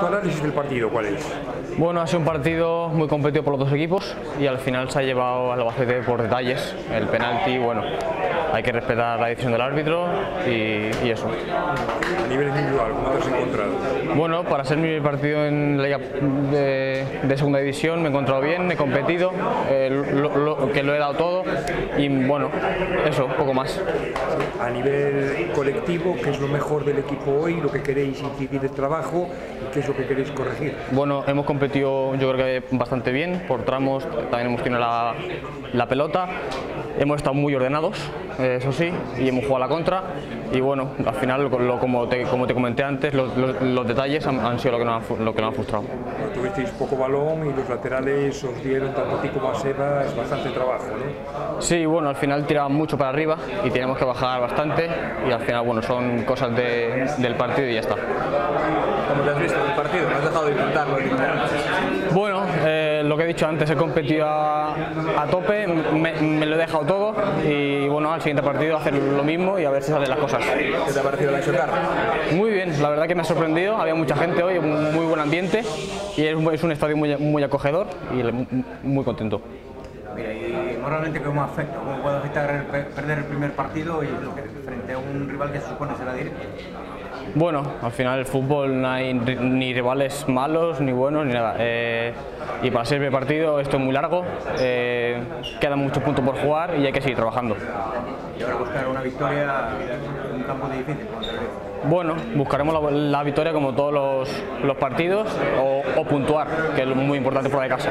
¿Tu análisis del partido cuál es? Bueno, ha sido un partido muy competido por los dos equipos y al final se ha llevado al Albacete por detalles. El penalti, bueno, hay que respetar la decisión del árbitro y, y eso. A nivel individual, ¿cómo te has encontrado? Bueno, para ser mi partido en la Liga de, de segunda división me he encontrado bien, he competido, eh, lo- lo- que lo he dado todo y bueno, eso, poco más. A nivel colectivo, ¿qué es lo mejor del equipo hoy? ¿Lo que queréis incidir el trabajo? ¿Y qué es lo que queréis corregir? Bueno, hemos competido yo creo que bastante bien, por tramos también hemos tenido la, la pelota, hemos estado muy ordenados, eh, eso sí, y hemos jugado a la contra y bueno, al final, lo- como, te, como te comenté antes, los, los- los detalles han, han sido lo que, nos han, fu- lo que nos ha frustrado. Bueno, tuvisteis poco balón y los laterales os dieron tanto a ti como a Sebas bastante trabajo, ¿no? Sí, bueno, al final tiraban mucho para arriba y tenemos que bajar bastante y al final, bueno, son cosas de- del partido y ya está. ¿Cómo te has visto el partido? ¿No has dejado de intentarlo? Dicho antes, he competido a, a tope, me, me lo he dejado todo y bueno, al siguiente partido hacer lo mismo y a ver si salen las cosas. ¿Qué te ha parecido la Isocar? Muy bien, la verdad que me ha sorprendido, había mucha gente hoy, un muy buen ambiente y es un, es un estadio muy, muy acogedor y muy contento. Mira, y moralmente cómo afecta, cómo puede afectar el perder el primer partido y lo que frente a un rival que se supone será directo. Bueno, al final el fútbol no hay ni rivales malos, ni buenos, ni nada. Eh, y para ser el partido esto es muy largo, eh, quedan muchos puntos por jugar y hay que seguir trabajando. Y ahora buscar una victoria en un campo difícil. Bueno, buscaremos la, la victoria como todos los, los partidos o, o puntuar, que es muy importante por de casa.